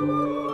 Música